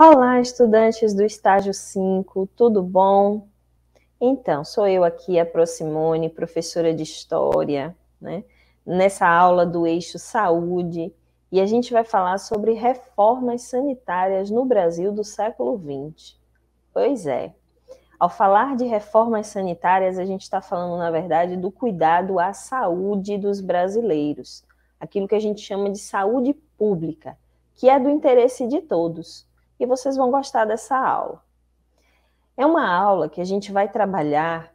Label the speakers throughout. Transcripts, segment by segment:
Speaker 1: Olá, estudantes do estágio 5, tudo bom? Então, sou eu aqui, a Procimone, professora de História, né? nessa aula do eixo saúde, e a gente vai falar sobre reformas sanitárias no Brasil do século XX. Pois é, ao falar de reformas sanitárias, a gente está falando, na verdade, do cuidado à saúde dos brasileiros, aquilo que a gente chama de saúde pública, que é do interesse de todos e vocês vão gostar dessa aula. É uma aula que a gente vai trabalhar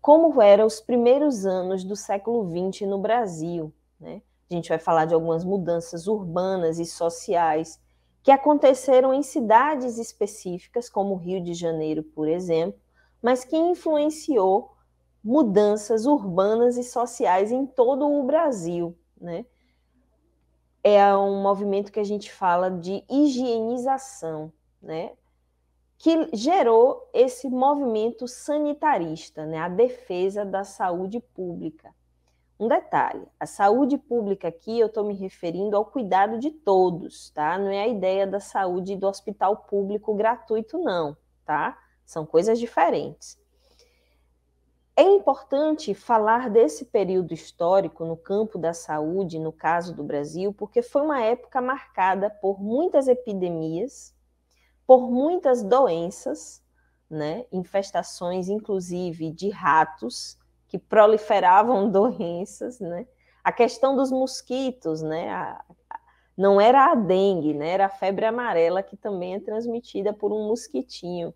Speaker 1: como eram os primeiros anos do século XX no Brasil. Né? A gente vai falar de algumas mudanças urbanas e sociais que aconteceram em cidades específicas, como o Rio de Janeiro, por exemplo, mas que influenciou mudanças urbanas e sociais em todo o Brasil. Né? É um movimento que a gente fala de higienização, né? que gerou esse movimento sanitarista, né? a defesa da saúde pública. Um detalhe, a saúde pública aqui eu estou me referindo ao cuidado de todos, tá? Não é a ideia da saúde do hospital público gratuito, não, tá? São coisas diferentes. É importante falar desse período histórico no campo da saúde, no caso do Brasil, porque foi uma época marcada por muitas epidemias, por muitas doenças, né? infestações, inclusive, de ratos que proliferavam doenças, né? A questão dos mosquitos, né? A, não era a dengue, né? Era a febre amarela que também é transmitida por um mosquitinho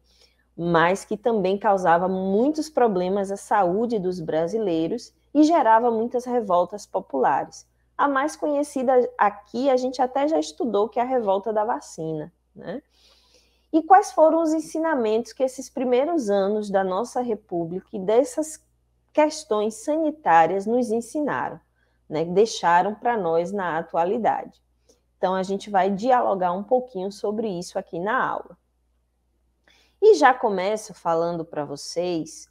Speaker 1: mas que também causava muitos problemas à saúde dos brasileiros e gerava muitas revoltas populares. A mais conhecida aqui, a gente até já estudou, que é a revolta da vacina. Né? E quais foram os ensinamentos que esses primeiros anos da nossa República e dessas questões sanitárias nos ensinaram, né? deixaram para nós na atualidade? Então, a gente vai dialogar um pouquinho sobre isso aqui na aula. E já começo falando para vocês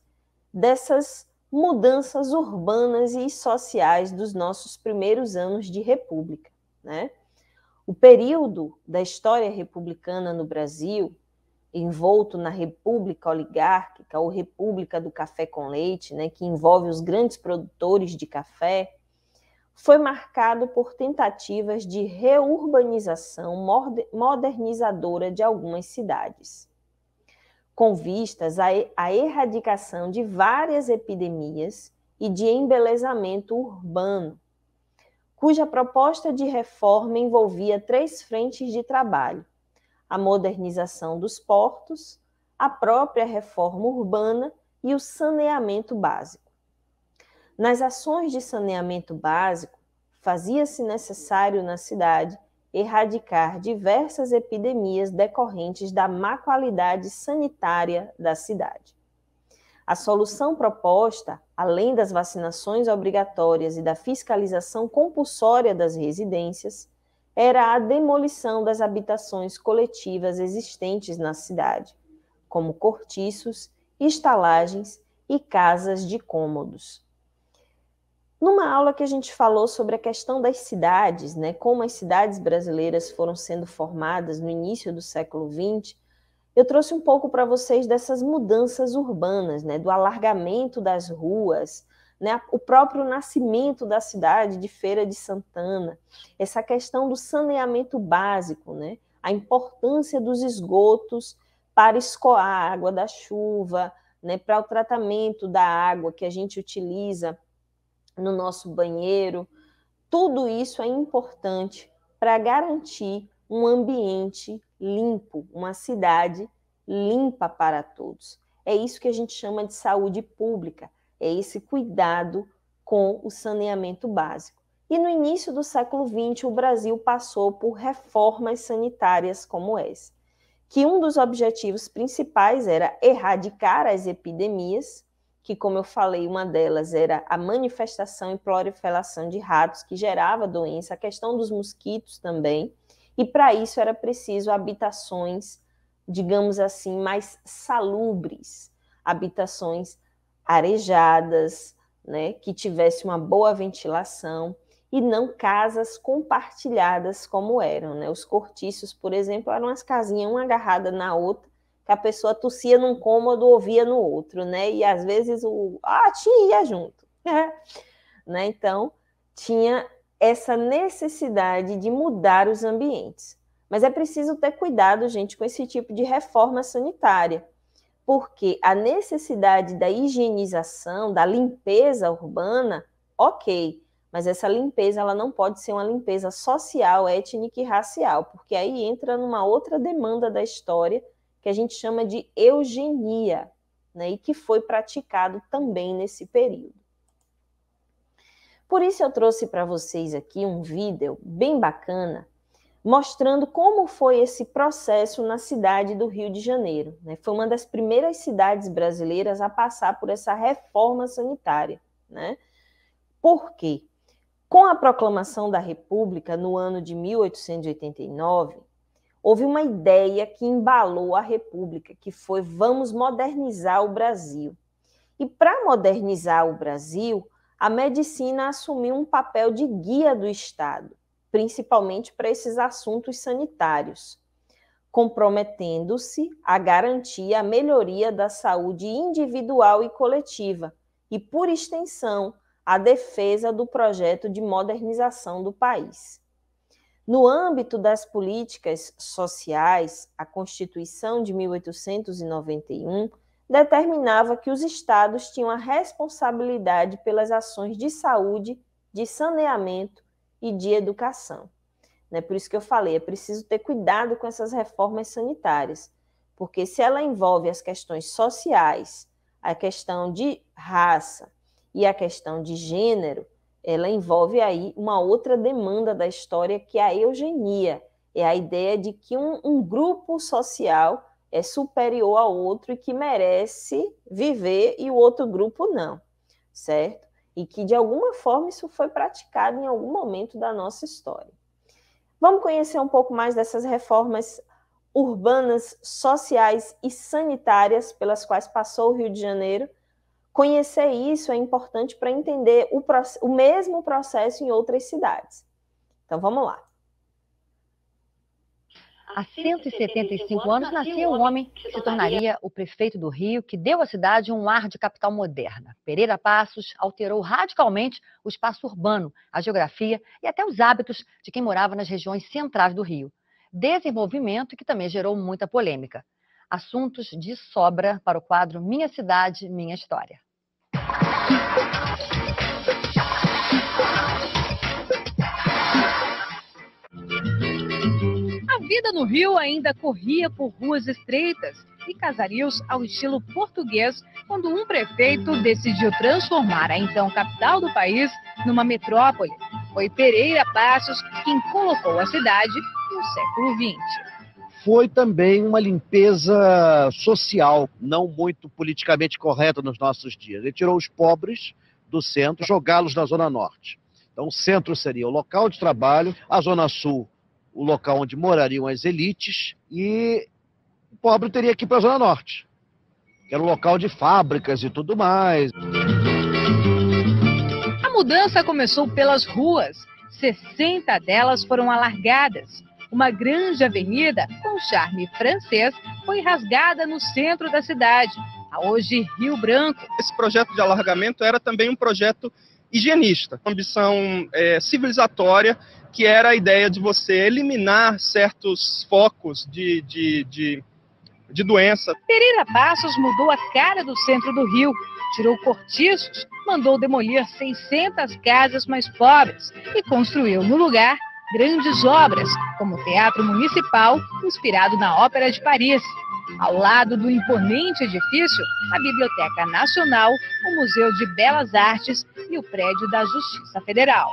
Speaker 1: dessas mudanças urbanas e sociais dos nossos primeiros anos de república, né? O período da história republicana no Brasil, envolto na república oligárquica ou república do café com leite, né, que envolve os grandes produtores de café, foi marcado por tentativas de reurbanização modernizadora de algumas cidades com vistas à erradicação de várias epidemias e de embelezamento urbano, cuja proposta de reforma envolvia três frentes de trabalho: a modernização dos portos, a própria reforma urbana e o saneamento básico. Nas ações de saneamento básico, fazia-se necessário na cidade erradicar diversas epidemias decorrentes da má qualidade sanitária da cidade. A solução proposta, além das vacinações obrigatórias e da fiscalização compulsória das residências, era a demolição das habitações coletivas existentes na cidade, como cortiços, estalagens e casas de cômodos. Numa aula que a gente falou sobre a questão das cidades, né, como as cidades brasileiras foram sendo formadas no início do século XX, eu trouxe um pouco para vocês dessas mudanças urbanas, né, do alargamento das ruas, né, o próprio nascimento da cidade de Feira de Santana, essa questão do saneamento básico, né, a importância dos esgotos para escoar a água da chuva, né, para o tratamento da água que a gente utiliza no nosso banheiro. Tudo isso é importante para garantir um ambiente limpo, uma cidade limpa para todos. É isso que a gente chama de saúde pública, é esse cuidado com o saneamento básico. E no início do século XX, o Brasil passou por reformas sanitárias como essa, que um dos objetivos principais era erradicar as epidemias que, como eu falei, uma delas era a manifestação e proliferação de ratos, que gerava doença, a questão dos mosquitos também, e para isso era preciso habitações, digamos assim, mais salubres, habitações arejadas, né, que tivesse uma boa ventilação e não casas compartilhadas como eram. Né? Os cortiços, por exemplo, eram as casinhas uma agarrada na outra, que a pessoa tossia num cômodo, ouvia no outro, né? E às vezes o ah, tinha ia junto, né? Então tinha essa necessidade de mudar os ambientes. Mas é preciso ter cuidado, gente, com esse tipo de reforma sanitária, porque a necessidade da higienização, da limpeza urbana, ok, mas essa limpeza ela não pode ser uma limpeza social, étnica e racial, porque aí entra numa outra demanda da história que a gente chama de eugenia, né, e que foi praticado também nesse período. Por isso eu trouxe para vocês aqui um vídeo bem bacana mostrando como foi esse processo na cidade do Rio de Janeiro. Né? Foi uma das primeiras cidades brasileiras a passar por essa reforma sanitária. Né? Por quê? Com a proclamação da República no ano de 1889, houve uma ideia que embalou a República, que foi vamos modernizar o Brasil. E para modernizar o Brasil, a medicina assumiu um papel de guia do Estado, principalmente para esses assuntos sanitários, comprometendo-se a garantir a melhoria da saúde individual e coletiva, e, por extensão, a defesa do projeto de modernização do país. No âmbito das políticas sociais, a Constituição de 1891 determinava que os estados tinham a responsabilidade pelas ações de saúde, de saneamento e de educação. Né? Por isso que eu falei, é preciso ter cuidado com essas reformas sanitárias, porque se ela envolve as questões sociais, a questão de raça, e a questão de gênero, ela envolve aí uma outra demanda da história, que é a eugenia. É a ideia de que um, um grupo social é superior ao outro e que merece viver e o outro grupo não, certo? E que de alguma forma isso foi praticado em algum momento da nossa história. Vamos conhecer um pouco mais dessas reformas urbanas, sociais e sanitárias pelas quais passou o Rio de Janeiro Conhecer isso é importante para entender o, o mesmo processo em outras cidades. Então vamos lá.
Speaker 2: Há 175 anos nascia um homem que se tornaria o prefeito do Rio, que deu à cidade um ar de capital moderna. Pereira Passos alterou radicalmente o espaço urbano, a geografia e até os hábitos de quem morava nas regiões centrais do Rio. Desenvolvimento que também gerou muita polêmica. Assuntos de sobra para o quadro Minha Cidade, Minha História.
Speaker 3: A vida no Rio ainda corria por ruas estreitas e casarios ao estilo português quando um prefeito decidiu transformar a então capital do país numa metrópole. Foi Pereira Passos quem colocou a cidade no século XX
Speaker 4: foi também uma limpeza social, não muito politicamente correta nos nossos dias. Ele tirou os pobres do centro, jogá-los na Zona Norte. Então, o centro seria o local de trabalho, a Zona Sul, o local onde morariam as elites, e o pobre teria que ir para a Zona Norte, que era o local de fábricas e tudo mais.
Speaker 3: A mudança começou pelas ruas. 60 delas foram alargadas uma grande avenida com charme francês foi rasgada no centro da cidade, a hoje Rio Branco.
Speaker 5: Esse projeto de alargamento era também um projeto higienista, ambição é, civilizatória, que era a ideia de você eliminar certos focos de, de, de, de doença.
Speaker 3: Pereira Passos mudou a cara do centro do Rio, tirou cortiços, mandou demolir 600 casas mais pobres e construiu no lugar grandes obras, como o Teatro Municipal, inspirado na Ópera de Paris. Ao lado do imponente edifício, a Biblioteca Nacional, o Museu de Belas Artes e o prédio da Justiça Federal.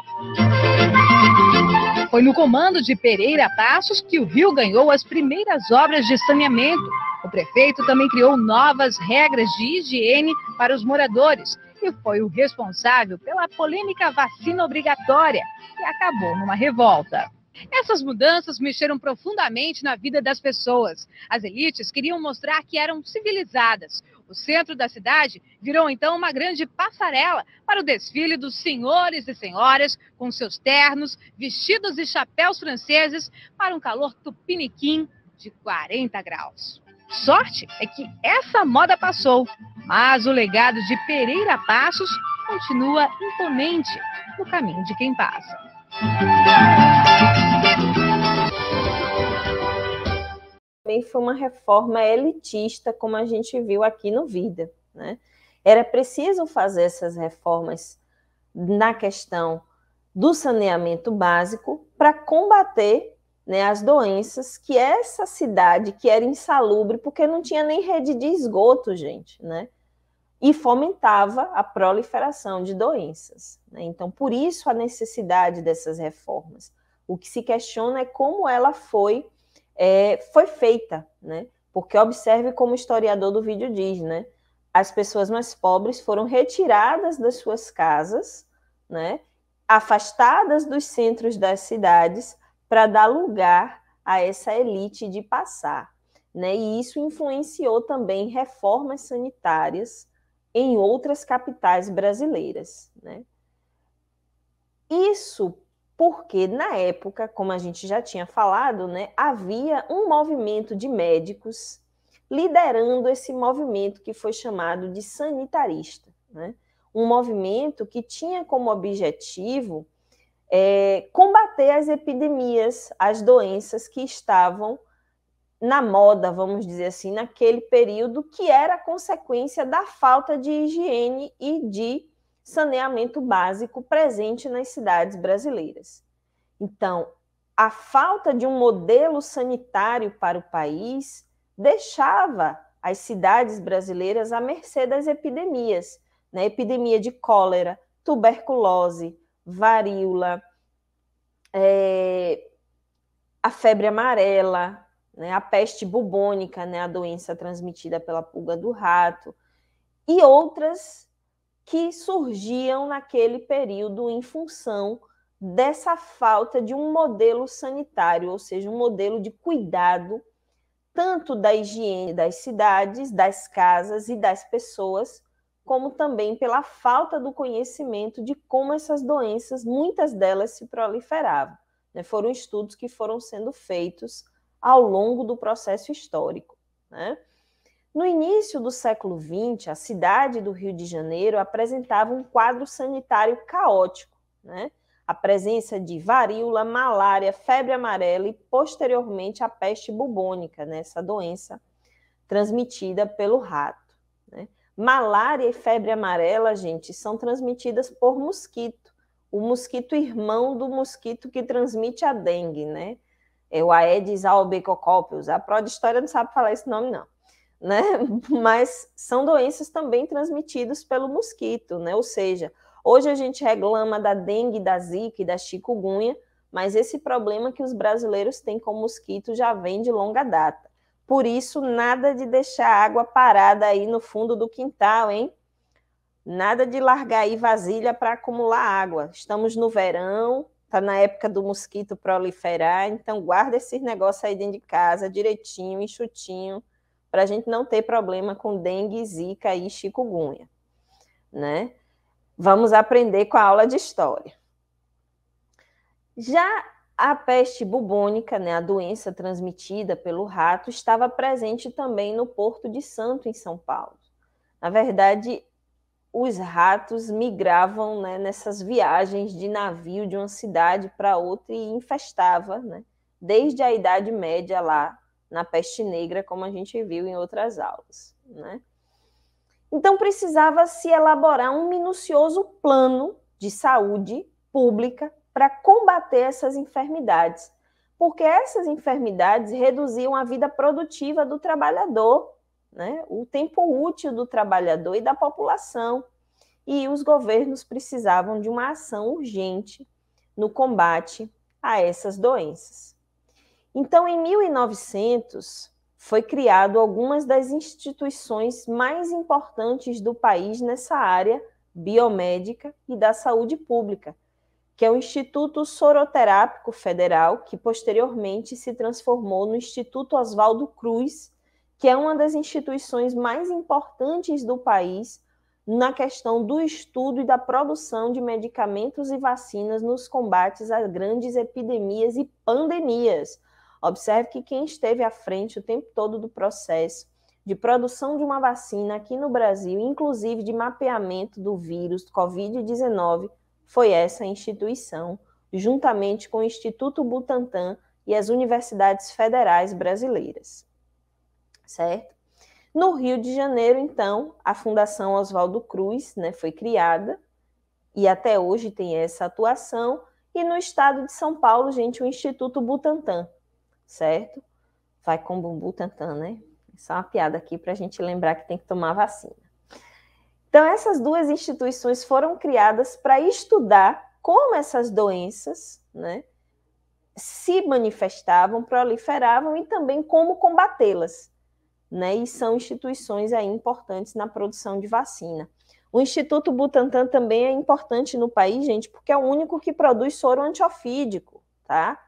Speaker 3: Foi no comando de Pereira Passos que o Rio ganhou as primeiras obras de saneamento. O prefeito também criou novas regras de higiene para os moradores e foi o responsável pela polêmica vacina obrigatória, que acabou numa revolta. Essas mudanças mexeram profundamente na vida das pessoas. As elites queriam mostrar que eram civilizadas. O centro da cidade virou então uma grande passarela para o desfile dos senhores e senhoras com seus ternos, vestidos e chapéus franceses para um calor tupiniquim de 40 graus. Sorte é que essa moda passou, mas o legado de Pereira Passos continua imponente no caminho de quem passa.
Speaker 1: Também foi uma reforma elitista, como a gente viu aqui no Vida. Né? Era preciso fazer essas reformas na questão do saneamento básico para combater né, as doenças que essa cidade que era insalubre, porque não tinha nem rede de esgoto, gente, né? E fomentava a proliferação de doenças. Né? Então, por isso a necessidade dessas reformas. O que se questiona é como ela foi, é, foi feita, né? Porque observe como o historiador do vídeo diz, né? As pessoas mais pobres foram retiradas das suas casas, né? Afastadas dos centros das cidades para dar lugar a essa elite de passar. Né? E isso influenciou também reformas sanitárias em outras capitais brasileiras. Né? Isso porque, na época, como a gente já tinha falado, né, havia um movimento de médicos liderando esse movimento que foi chamado de sanitarista. Né? Um movimento que tinha como objetivo é, combater as epidemias, as doenças que estavam na moda, vamos dizer assim, naquele período, que era consequência da falta de higiene e de saneamento básico presente nas cidades brasileiras. Então, a falta de um modelo sanitário para o país deixava as cidades brasileiras à mercê das epidemias, né? epidemia de cólera, tuberculose, varíola, é, a febre amarela, né, a peste bubônica, né, a doença transmitida pela pulga do rato, e outras que surgiam naquele período em função dessa falta de um modelo sanitário, ou seja, um modelo de cuidado tanto da higiene das cidades, das casas e das pessoas, como também pela falta do conhecimento de como essas doenças, muitas delas se proliferavam. Né? Foram estudos que foram sendo feitos ao longo do processo histórico. Né? No início do século XX, a cidade do Rio de Janeiro apresentava um quadro sanitário caótico. Né? A presença de varíola, malária, febre amarela e, posteriormente, a peste bubônica, né? essa doença transmitida pelo rato. Malária e febre amarela, gente, são transmitidas por mosquito. O mosquito irmão do mosquito que transmite a dengue, né? É o Aedes albopicocópios. A pró de história não sabe falar esse nome, não. Né? Mas são doenças também transmitidas pelo mosquito, né? Ou seja, hoje a gente reclama da dengue, da zika e da chikungunya, mas esse problema que os brasileiros têm com mosquito já vem de longa data. Por isso, nada de deixar a água parada aí no fundo do quintal, hein? Nada de largar aí vasilha para acumular água. Estamos no verão, está na época do mosquito proliferar, então guarda esses negócios aí dentro de casa direitinho, enxutinho, para a gente não ter problema com dengue, zika e chikungunya, né? Vamos aprender com a aula de história. Já a peste bubônica, né, a doença transmitida pelo rato, estava presente também no Porto de Santo, em São Paulo. Na verdade, os ratos migravam né, nessas viagens de navio de uma cidade para outra e infestava, né, desde a Idade Média lá na peste negra, como a gente viu em outras aulas. Né? Então, precisava se elaborar um minucioso plano de saúde pública para combater essas enfermidades, porque essas enfermidades reduziam a vida produtiva do trabalhador, né? o tempo útil do trabalhador e da população. E os governos precisavam de uma ação urgente no combate a essas doenças. Então, em 1900, foi criado algumas das instituições mais importantes do país nessa área biomédica e da saúde pública, que é o Instituto Soroterápico Federal, que posteriormente se transformou no Instituto Oswaldo Cruz, que é uma das instituições mais importantes do país na questão do estudo e da produção de medicamentos e vacinas nos combates a grandes epidemias e pandemias. Observe que quem esteve à frente o tempo todo do processo de produção de uma vacina aqui no Brasil, inclusive de mapeamento do vírus Covid-19, foi essa instituição, juntamente com o Instituto Butantan e as universidades federais brasileiras. Certo? No Rio de Janeiro, então, a Fundação Oswaldo Cruz né, foi criada e até hoje tem essa atuação. E no estado de São Paulo, gente, o Instituto Butantan, certo? Vai com o Butantan, né? Só uma piada aqui para a gente lembrar que tem que tomar vacina. Então, essas duas instituições foram criadas para estudar como essas doenças né, se manifestavam, proliferavam e também como combatê-las. Né, e são instituições aí importantes na produção de vacina. O Instituto Butantan também é importante no país, gente, porque é o único que produz soro antiofídico, tá?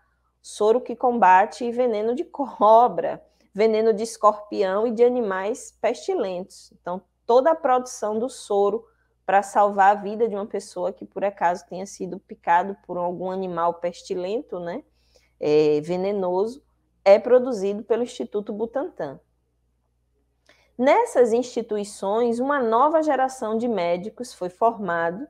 Speaker 1: Soro que combate veneno de cobra, veneno de escorpião e de animais pestilentos. Então, toda a produção do soro para salvar a vida de uma pessoa que por acaso tenha sido picado por algum animal pestilento, né, é, venenoso, é produzido pelo Instituto Butantan. Nessas instituições, uma nova geração de médicos foi formado,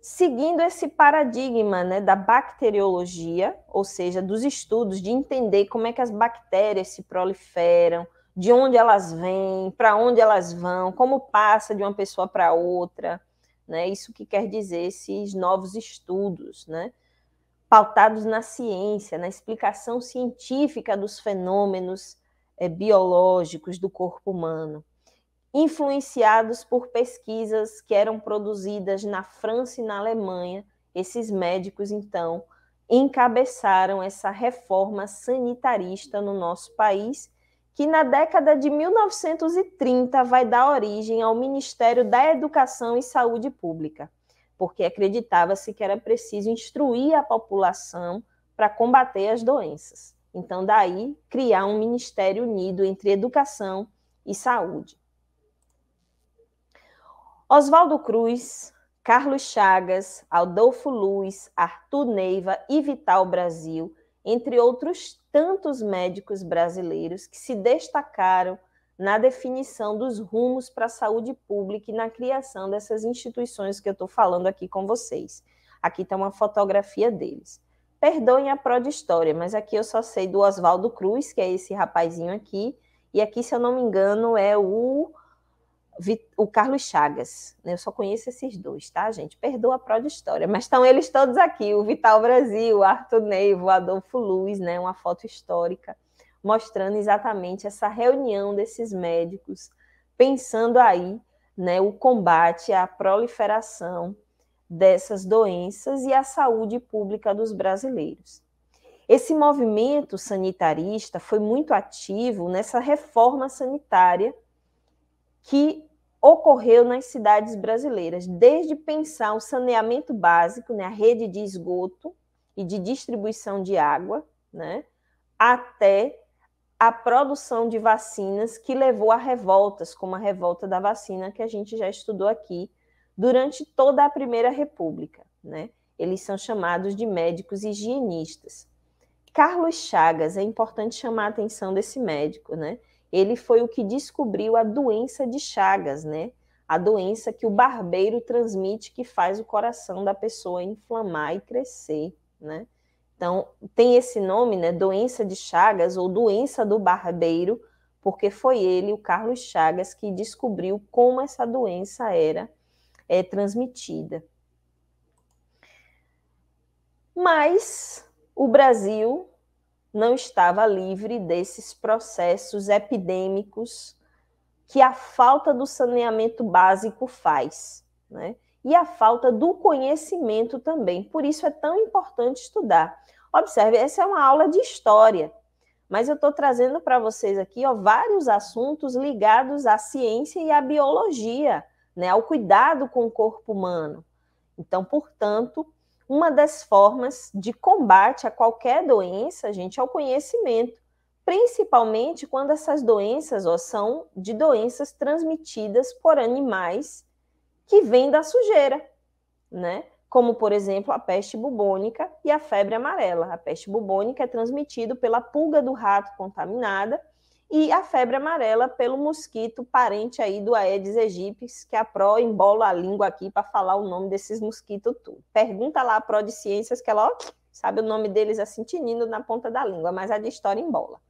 Speaker 1: seguindo esse paradigma né, da bacteriologia, ou seja, dos estudos de entender como é que as bactérias se proliferam, de onde elas vêm, para onde elas vão, como passa de uma pessoa para outra, né? Isso que quer dizer esses novos estudos, né? Pautados na ciência, na explicação científica dos fenômenos é, biológicos do corpo humano, influenciados por pesquisas que eram produzidas na França e na Alemanha. Esses médicos, então, encabeçaram essa reforma sanitarista no nosso país que na década de 1930 vai dar origem ao Ministério da Educação e Saúde Pública, porque acreditava-se que era preciso instruir a população para combater as doenças. Então, daí, criar um ministério unido entre educação e saúde. Oswaldo Cruz, Carlos Chagas, Adolfo Luiz, Arthur Neiva e Vital Brasil entre outros tantos médicos brasileiros que se destacaram na definição dos rumos para a saúde pública e na criação dessas instituições que eu estou falando aqui com vocês. Aqui está uma fotografia deles. Perdoem a pró de história, mas aqui eu só sei do Oswaldo Cruz, que é esse rapazinho aqui, e aqui, se eu não me engano, é o o Carlos Chagas. Né? Eu só conheço esses dois, tá, gente? Perdoa a pró de história, mas estão eles todos aqui: o Vital Brasil, o Arthur Neivo, o Adolfo Luz, né? Uma foto histórica mostrando exatamente essa reunião desses médicos, pensando aí, né, o combate à proliferação dessas doenças e à saúde pública dos brasileiros. Esse movimento sanitarista foi muito ativo nessa reforma sanitária que ocorreu nas cidades brasileiras, desde pensar o saneamento básico, né, a rede de esgoto e de distribuição de água, né, até a produção de vacinas que levou a revoltas, como a revolta da vacina que a gente já estudou aqui durante toda a Primeira República, né? Eles são chamados de médicos higienistas. Carlos Chagas, é importante chamar a atenção desse médico, né? Ele foi o que descobriu a doença de Chagas, né? A doença que o barbeiro transmite que faz o coração da pessoa inflamar e crescer, né? Então, tem esse nome, né? Doença de Chagas ou doença do barbeiro, porque foi ele, o Carlos Chagas, que descobriu como essa doença era é, transmitida. Mas o Brasil não estava livre desses processos epidêmicos que a falta do saneamento básico faz, né? E a falta do conhecimento também. Por isso é tão importante estudar. Observe, essa é uma aula de história, mas eu estou trazendo para vocês aqui ó, vários assuntos ligados à ciência e à biologia, né, ao cuidado com o corpo humano. Então, portanto, uma das formas de combate a qualquer doença, gente, é o conhecimento. principalmente quando essas doenças ó, são de doenças transmitidas por animais que vêm da sujeira, né? Como, por exemplo, a peste bubônica e a febre amarela. A peste bubônica é transmitida pela pulga do rato contaminada e a febre amarela pelo mosquito parente aí do Aedes aegypti, que a Pro embola a língua aqui para falar o nome desses mosquitos tudo. Pergunta lá a Pro de Ciências que ela ó, sabe o nome deles assim tinindo na ponta da língua, mas a de história embola.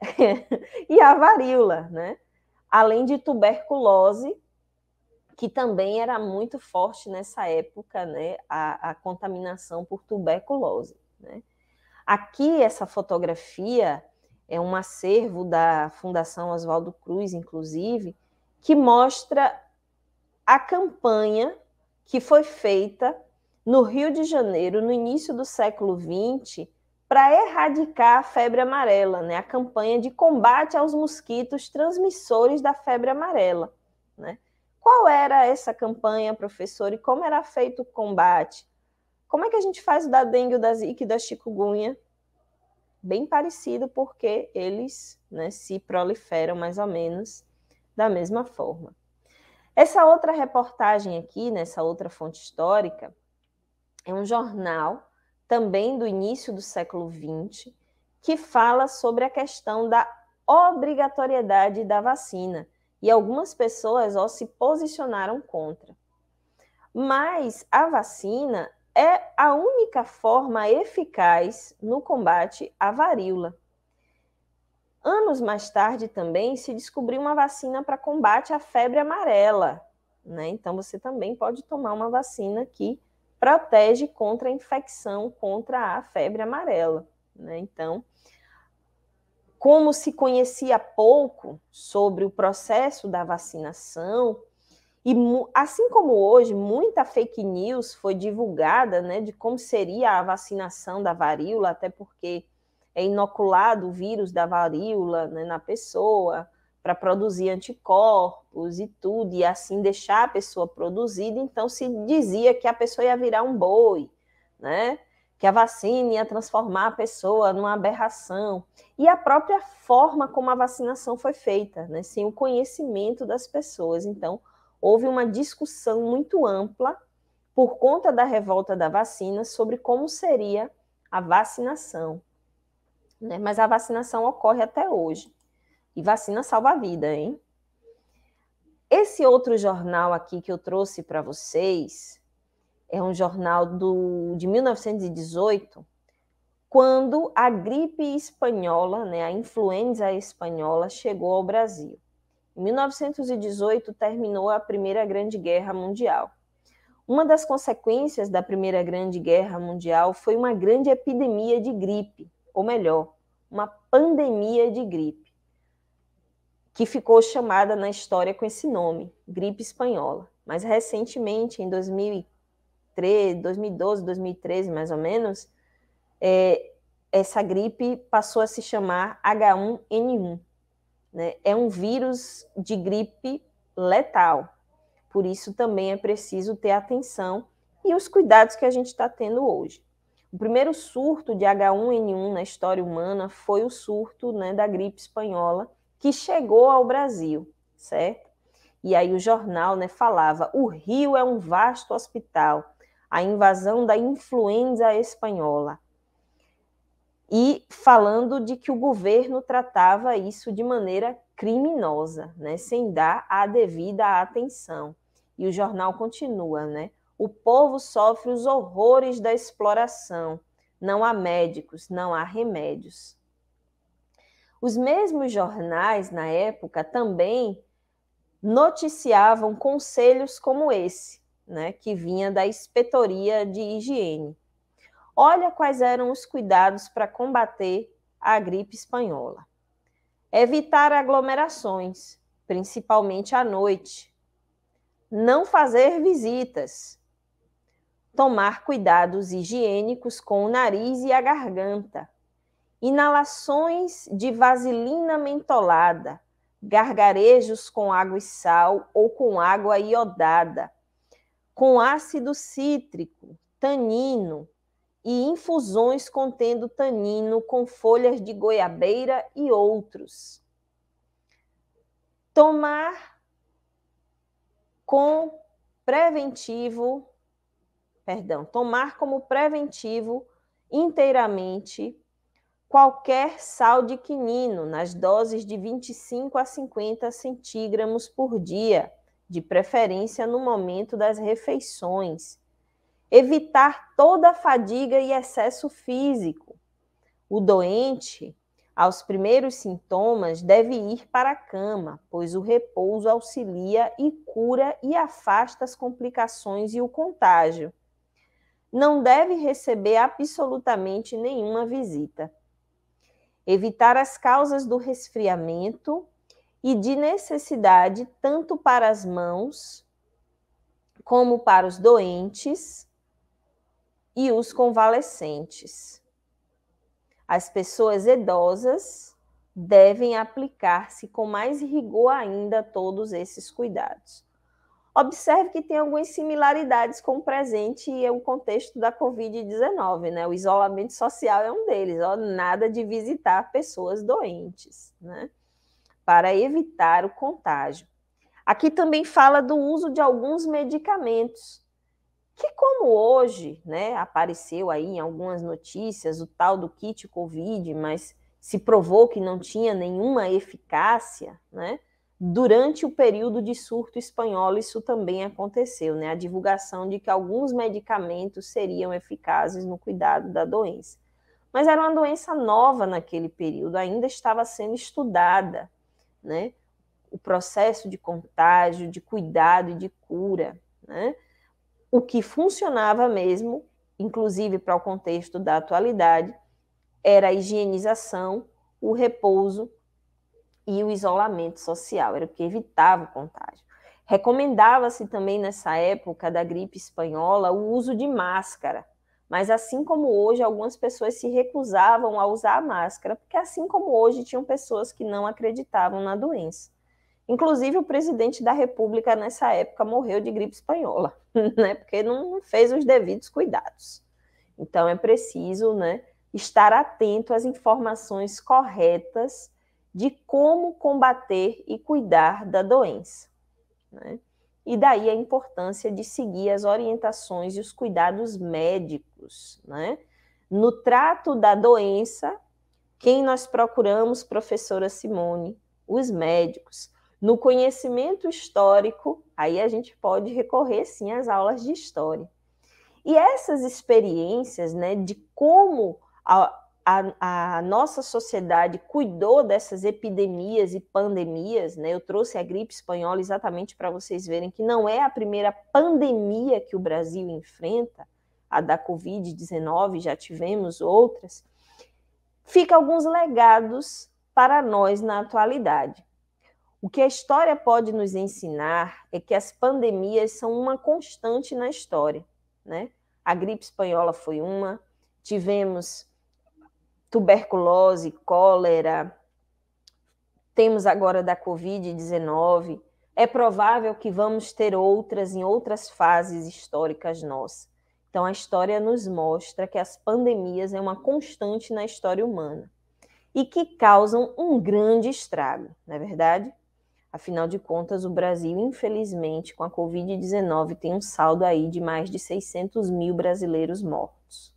Speaker 1: e a varíola, né? Além de tuberculose, que também era muito forte nessa época, né, a, a contaminação por tuberculose. Né? Aqui, essa fotografia é um acervo da Fundação Oswaldo Cruz, inclusive, que mostra a campanha que foi feita no Rio de Janeiro, no início do século XX, para erradicar a febre amarela, né? a campanha de combate aos mosquitos transmissores da febre amarela. Né? Qual era essa campanha, professor, e como era feito o combate? Como é que a gente faz o da dengue, o da zika e da chikungunya? Bem parecido, porque eles né, se proliferam mais ou menos da mesma forma. Essa outra reportagem aqui, nessa outra fonte histórica, é um jornal também do início do século XX, que fala sobre a questão da obrigatoriedade da vacina e algumas pessoas ó, se posicionaram contra. Mas a vacina é a única forma eficaz no combate à varíola. Anos mais tarde também se descobriu uma vacina para combate à febre amarela. Né? Então você também pode tomar uma vacina que protege contra a infecção contra a febre amarela. Né? Então, como se conhecia pouco sobre o processo da vacinação, e assim como hoje, muita fake news foi divulgada né, de como seria a vacinação da varíola, até porque é inoculado o vírus da varíola né, na pessoa para produzir anticorpos e tudo, e assim deixar a pessoa produzida. Então se dizia que a pessoa ia virar um boi, né? que a vacina ia transformar a pessoa numa aberração. E a própria forma como a vacinação foi feita, né, sem o conhecimento das pessoas. Então, houve uma discussão muito ampla por conta da revolta da vacina sobre como seria a vacinação. Né? Mas a vacinação ocorre até hoje. E vacina salva a vida, hein? Esse outro jornal aqui que eu trouxe para vocês, é um jornal do, de 1918, quando a gripe espanhola, né, a influenza espanhola, chegou ao Brasil. Em 1918 terminou a Primeira Grande Guerra Mundial. Uma das consequências da Primeira Grande Guerra Mundial foi uma grande epidemia de gripe, ou melhor, uma pandemia de gripe, que ficou chamada na história com esse nome, gripe espanhola. Mas recentemente, em 2015, 2012, 2013, mais ou menos, é, essa gripe passou a se chamar H1N1. Né? É um vírus de gripe letal. Por isso também é preciso ter atenção e os cuidados que a gente está tendo hoje. O primeiro surto de H1N1 na história humana foi o surto né, da gripe espanhola, que chegou ao Brasil, certo? E aí o jornal né, falava: o Rio é um vasto hospital a invasão da influenza espanhola. E falando de que o governo tratava isso de maneira criminosa, né, sem dar a devida atenção. E o jornal continua, né? O povo sofre os horrores da exploração. Não há médicos, não há remédios. Os mesmos jornais, na época, também noticiavam conselhos como esse, né, que vinha da inspetoria de higiene. Olha quais eram os cuidados para combater a gripe espanhola. Evitar aglomerações, principalmente à noite. Não fazer visitas. Tomar cuidados higiênicos com o nariz e a garganta. Inalações de vaselina mentolada, gargarejos com água e sal ou com água iodada com ácido cítrico, tanino e infusões contendo tanino com folhas de goiabeira e outros. Tomar com preventivo, perdão, tomar como preventivo inteiramente qualquer sal de quinino nas doses de 25 a 50 centígrados por dia, de preferência no momento das refeições. Evitar toda fadiga e excesso físico. O doente, aos primeiros sintomas, deve ir para a cama, pois o repouso auxilia e cura e afasta as complicações e o contágio. Não deve receber absolutamente nenhuma visita evitar as causas do resfriamento e de necessidade tanto para as mãos como para os doentes e os convalescentes. As pessoas idosas devem aplicar-se com mais rigor ainda todos esses cuidados. Observe que tem algumas similaridades com o presente e o contexto da Covid-19, né? O isolamento social é um deles, ó, nada de visitar pessoas doentes, né? Para evitar o contágio. Aqui também fala do uso de alguns medicamentos, que como hoje, né, apareceu aí em algumas notícias o tal do kit Covid, mas se provou que não tinha nenhuma eficácia, né? Durante o período de surto espanhol, isso também aconteceu, né? A divulgação de que alguns medicamentos seriam eficazes no cuidado da doença. Mas era uma doença nova naquele período, ainda estava sendo estudada, né? O processo de contágio, de cuidado e de cura, né? O que funcionava mesmo, inclusive para o contexto da atualidade, era a higienização, o repouso e o isolamento social, era o que evitava o contágio. Recomendava-se também nessa época da gripe espanhola o uso de máscara, mas assim como hoje, algumas pessoas se recusavam a usar a máscara, porque assim como hoje tinham pessoas que não acreditavam na doença. Inclusive o presidente da República nessa época morreu de gripe espanhola, né? Porque não fez os devidos cuidados. Então é preciso, né, estar atento às informações corretas de como combater e cuidar da doença. Né? E daí a importância de seguir as orientações e os cuidados médicos. Né? No trato da doença, quem nós procuramos, professora Simone? Os médicos. No conhecimento histórico, aí a gente pode recorrer sim às aulas de história. E essas experiências né, de como a, a, a, nossa sociedade cuidou dessas epidemias e pandemias, né? Eu trouxe a gripe espanhola exatamente para vocês verem que não é a primeira pandemia que o Brasil enfrenta, a da Covid-19, já tivemos outras. Fica alguns legados para nós na atualidade. O que a história pode nos ensinar é que as pandemias são uma constante na história, né? A gripe espanhola foi uma, tivemos tuberculose, cólera, temos agora da Covid-19. É provável que vamos ter outras em outras fases históricas nossas. Então, a história nos mostra que as pandemias é uma constante na história humana e que causam um grande estrago, não é verdade? Afinal de contas, o Brasil, infelizmente, com a Covid-19, tem um saldo aí de mais de 600 mil brasileiros mortos.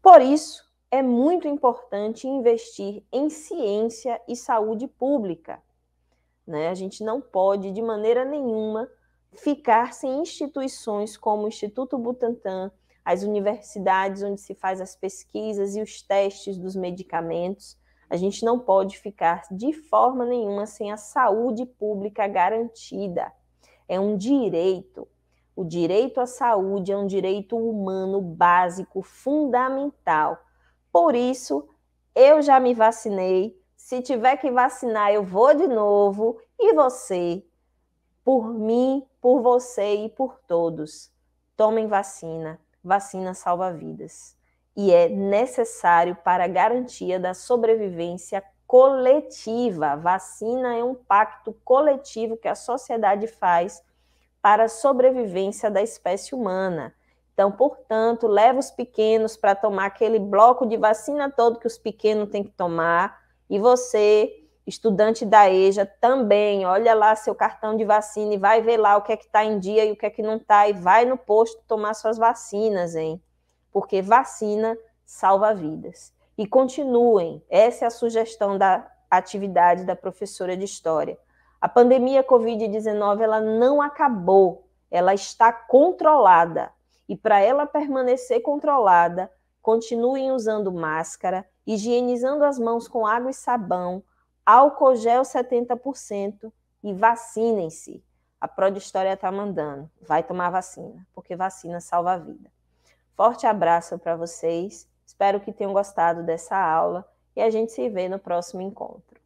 Speaker 1: Por isso, é muito importante investir em ciência e saúde pública. Né? A gente não pode, de maneira nenhuma, ficar sem instituições como o Instituto Butantan, as universidades onde se faz as pesquisas e os testes dos medicamentos. A gente não pode ficar de forma nenhuma sem a saúde pública garantida. É um direito. O direito à saúde é um direito humano básico, fundamental por isso, eu já me vacinei. Se tiver que vacinar, eu vou de novo. E você? Por mim, por você e por todos. Tomem vacina. Vacina salva vidas. E é necessário para a garantia da sobrevivência coletiva. Vacina é um pacto coletivo que a sociedade faz para a sobrevivência da espécie humana. Então, portanto, leva os pequenos para tomar aquele bloco de vacina todo que os pequenos têm que tomar. E você, estudante da EJA, também, olha lá seu cartão de vacina e vai ver lá o que é que está em dia e o que é que não está, e vai no posto tomar suas vacinas, hein? Porque vacina salva vidas. E continuem, essa é a sugestão da atividade da professora de História. A pandemia Covid-19 ela não acabou, ela está controlada. E para ela permanecer controlada, continuem usando máscara, higienizando as mãos com água e sabão, álcool gel 70% e vacinem-se. A Prod História está mandando. Vai tomar vacina, porque vacina salva a vida. Forte abraço para vocês. Espero que tenham gostado dessa aula e a gente se vê no próximo encontro.